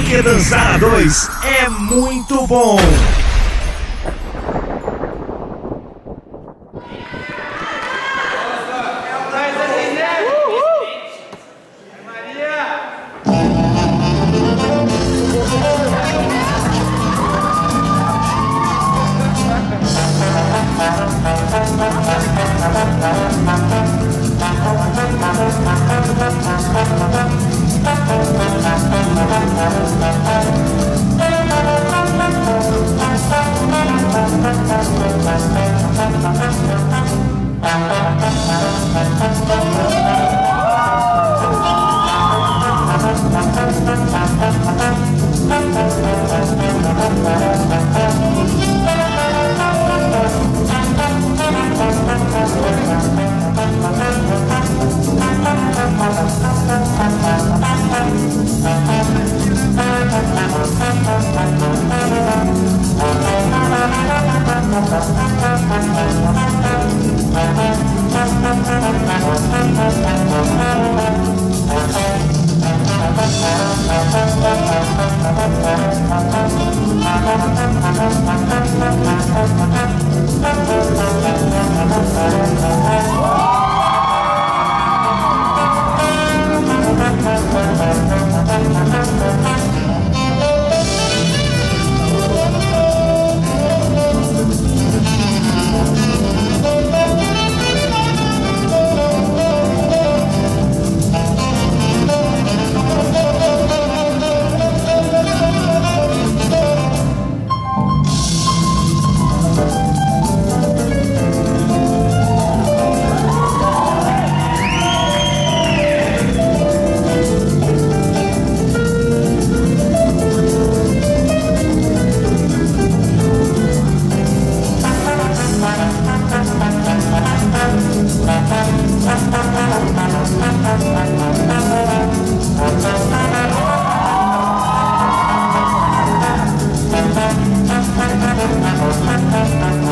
Porque dançar a dois é muito bom. Thank you. ha, ha.